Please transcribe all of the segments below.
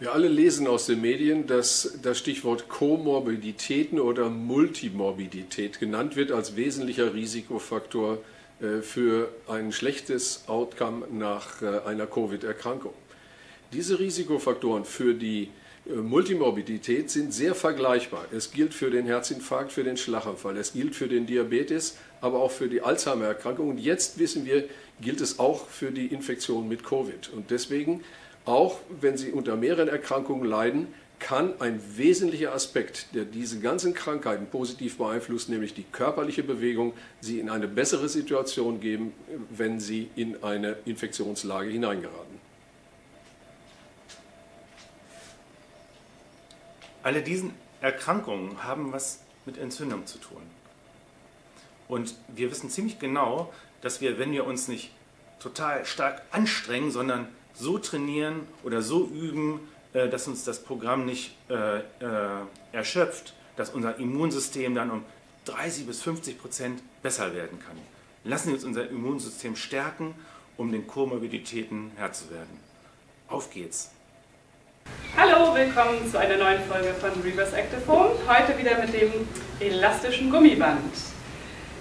Wir alle lesen aus den Medien, dass das Stichwort Komorbiditäten oder Multimorbidität genannt wird als wesentlicher Risikofaktor äh, für ein schlechtes Outcome nach äh, einer Covid-Erkrankung. Diese Risikofaktoren für die äh, Multimorbidität sind sehr vergleichbar. Es gilt für den Herzinfarkt, für den Schlaganfall, es gilt für den Diabetes, aber auch für die Alzheimer-Erkrankung. Und jetzt wissen wir, gilt es auch für die Infektion mit Covid. Und deswegen auch wenn sie unter mehreren Erkrankungen leiden, kann ein wesentlicher Aspekt, der diese ganzen Krankheiten positiv beeinflusst, nämlich die körperliche Bewegung, sie in eine bessere Situation geben, wenn sie in eine Infektionslage hineingeraten. Alle diese Erkrankungen haben was mit Entzündung zu tun. Und wir wissen ziemlich genau, dass wir, wenn wir uns nicht total stark anstrengen, sondern so trainieren oder so üben, äh, dass uns das Programm nicht äh, äh, erschöpft, dass unser Immunsystem dann um 30 bis 50 Prozent besser werden kann. Lassen Sie uns unser Immunsystem stärken, um den Komorbiditäten Herr zu werden. Auf geht's! Hallo, willkommen zu einer neuen Folge von Reverse Active Home. Heute wieder mit dem elastischen Gummiband.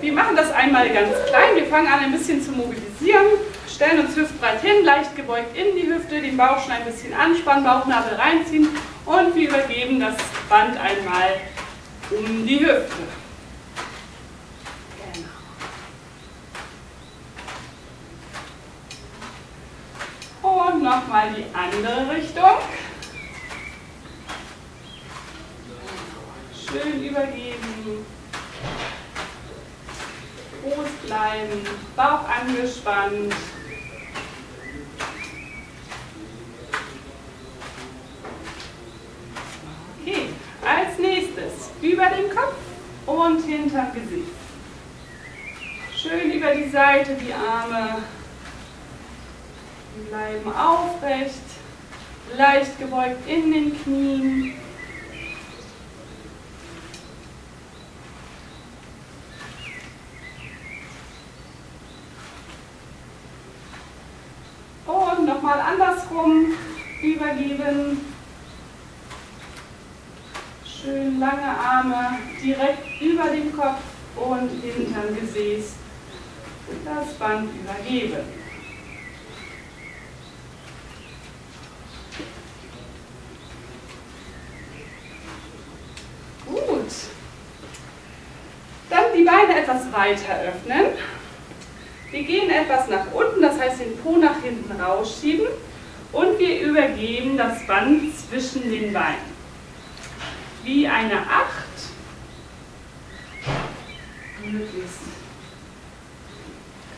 Wir machen das einmal ganz klein. Wir fangen an ein bisschen zu mobilisieren stellen uns hüftbreit hin, leicht gebeugt in die Hüfte, den Bauch schon ein bisschen anspannen, Bauchnabel reinziehen und wir übergeben das Band einmal um die Hüfte. Genau. Und nochmal die andere Richtung. Schön übergeben. Bleiben, Bauch angespannt. über den Kopf und hinterm Gesicht. Schön über die Seite die Arme bleiben aufrecht, leicht gebeugt in den Knien. Und nochmal andersrum übergeben. Schön lange Arme direkt über dem Kopf und hinterm Gesäß das Band übergeben. Gut. Dann die Beine etwas weiter öffnen. Wir gehen etwas nach unten, das heißt den Po nach hinten rausschieben und wir übergeben das Band zwischen den Beinen wie eine Acht. Möglichst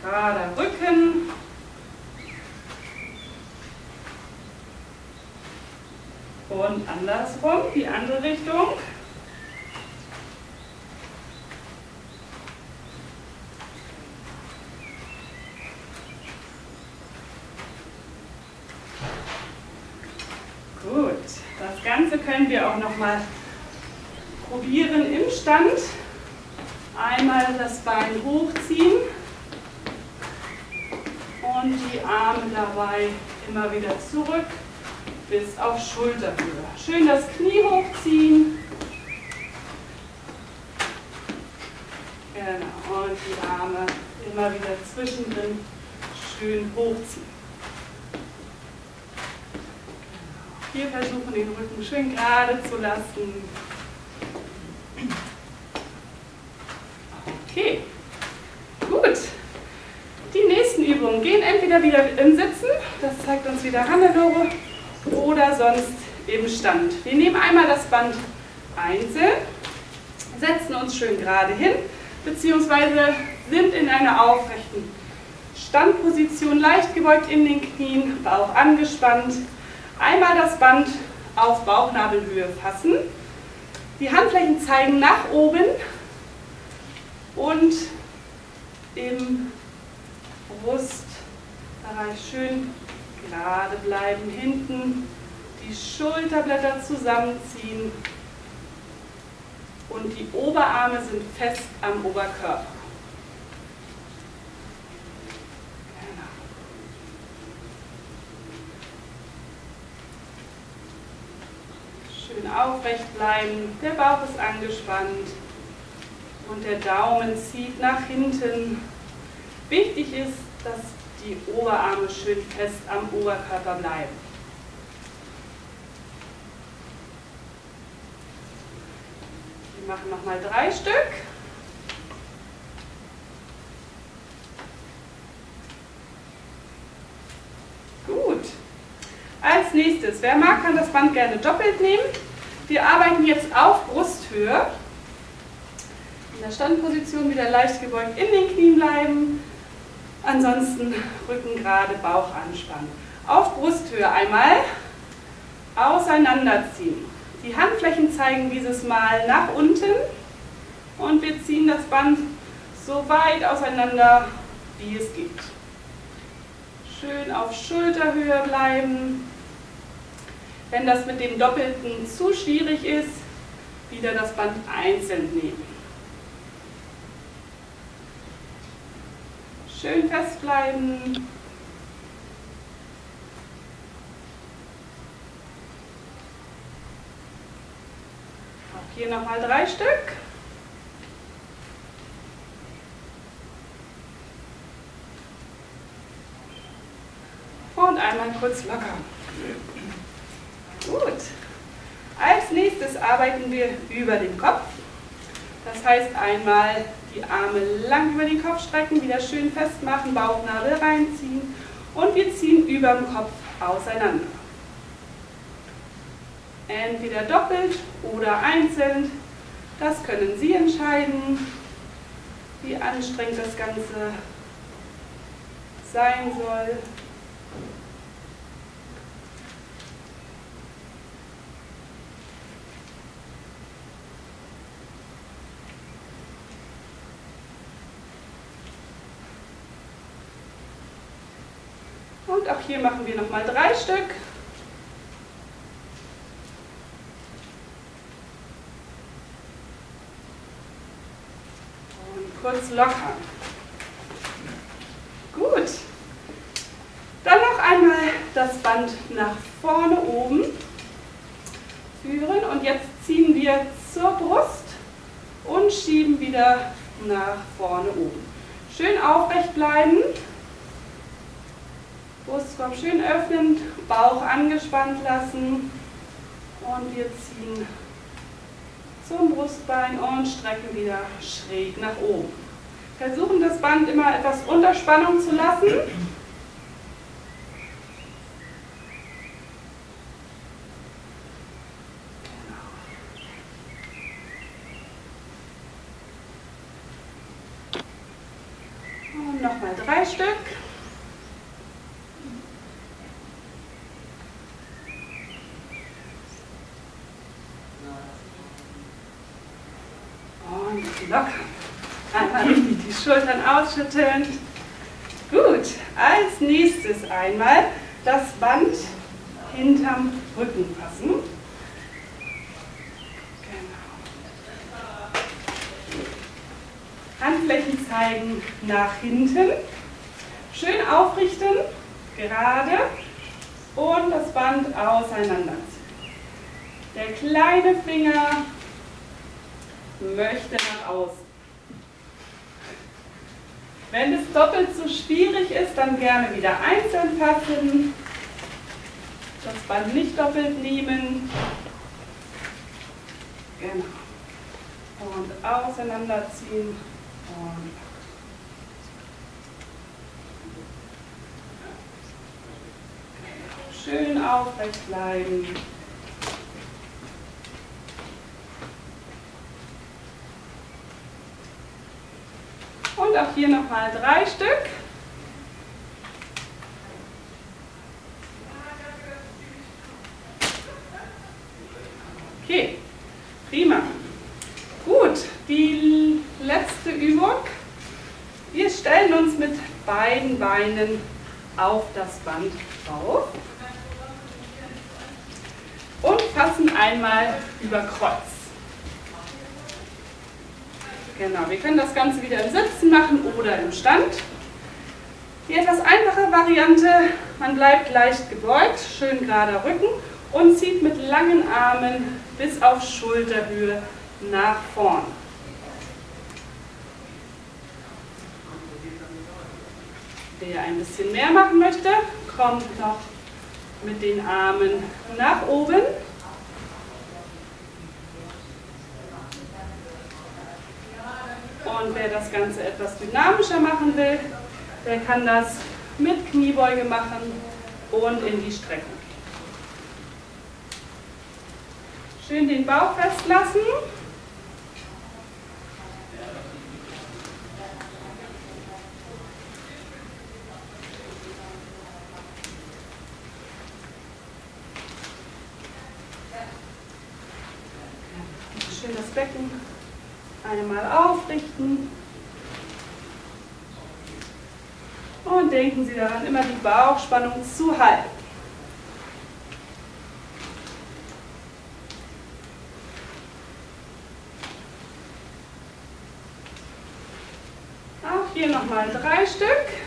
gerader Rücken. Und andersrum, die andere Richtung. Gut, das Ganze können auch noch mal probieren im Stand. Einmal das Bein hochziehen und die Arme dabei immer wieder zurück bis auf Schulterhöhe. Schön das Knie hochziehen. Genau, und die Arme immer wieder zwischendrin schön hochziehen. Genau. Hier versuchen den Rücken schön gerade zu lassen. Okay, gut. Die nächsten Übungen gehen entweder wieder im Sitzen, das zeigt uns wieder Hannelore, oder sonst im Stand. Wir nehmen einmal das Band einzeln, setzen uns schön gerade hin, beziehungsweise sind in einer aufrechten Standposition, leicht gebeugt in den Knien, Bauch angespannt. Einmal das Band auf Bauchnabelhöhe fassen. Die Handflächen zeigen nach oben, und im Brustbereich schön gerade bleiben. Hinten die Schulterblätter zusammenziehen und die Oberarme sind fest am Oberkörper. Schön aufrecht bleiben, der Bauch ist angespannt und der Daumen zieht nach hinten. Wichtig ist, dass die Oberarme schön fest am Oberkörper bleiben. Wir machen nochmal drei Stück. Gut. Als nächstes, wer mag, kann das Band gerne doppelt nehmen. Wir arbeiten jetzt auf Brusthöhe. In der Standposition wieder leicht gebeugt in den Knien bleiben. Ansonsten Rücken gerade, Bauch anspannen. Auf Brusthöhe einmal auseinanderziehen. Die Handflächen zeigen dieses Mal nach unten und wir ziehen das Band so weit auseinander, wie es geht. Schön auf Schulterhöhe bleiben. Wenn das mit dem Doppelten zu schwierig ist, wieder das Band einzeln nehmen. Schön festbleiben. Hier nochmal drei Stück. Und einmal kurz locker. Gut. Als nächstes arbeiten wir über den Kopf. Das heißt einmal die Arme lang über den Kopf strecken, wieder schön festmachen, Bauchnabel reinziehen und wir ziehen über dem Kopf auseinander. Entweder doppelt oder einzeln, das können Sie entscheiden, wie anstrengend das Ganze sein soll. Und auch hier machen wir nochmal drei Stück. Und kurz lockern. Gut. Dann noch einmal das Band nach vorne oben führen und jetzt ziehen wir zur Brust und schieben wieder nach vorne oben. Schön aufrecht bleiben. Brustkorb schön öffnen, Bauch angespannt lassen und wir ziehen zum Brustbein und strecken wieder schräg nach oben. Versuchen das Band immer etwas unter Spannung zu lassen. Und nochmal drei Stück. Und locker. Einmal richtig die Schultern ausschütteln. Gut, als nächstes einmal das Band hinterm Rücken fassen. Genau. Handflächen zeigen nach hinten. Schön aufrichten, gerade und das Band auseinanderziehen. Der kleine Finger möchte nach außen. Wenn es doppelt so schwierig ist, dann gerne wieder einzeln fassen. Das Band nicht doppelt nehmen. Genau. Und auseinanderziehen. Und schön aufrecht bleiben. Und auch hier nochmal drei Stück. Okay, prima. Gut, die letzte Übung. Wir stellen uns mit beiden Beinen auf das Band drauf und fassen einmal über Kreuz. Genau, wir können das Ganze wieder im Sitzen machen oder im Stand. Die etwas einfache Variante, man bleibt leicht gebeugt, schön gerader Rücken und zieht mit langen Armen bis auf Schulterhöhe nach vorn. Wer ein bisschen mehr machen möchte, kommt noch mit den Armen nach oben. Und wer das Ganze etwas dynamischer machen will, der kann das mit Kniebeuge machen und in die Streckung. Schön den Bauch festlassen. Schön das Becken einmal aufrichten. Und denken Sie daran, immer die Bauchspannung zu halten. Auch hier nochmal drei Stück.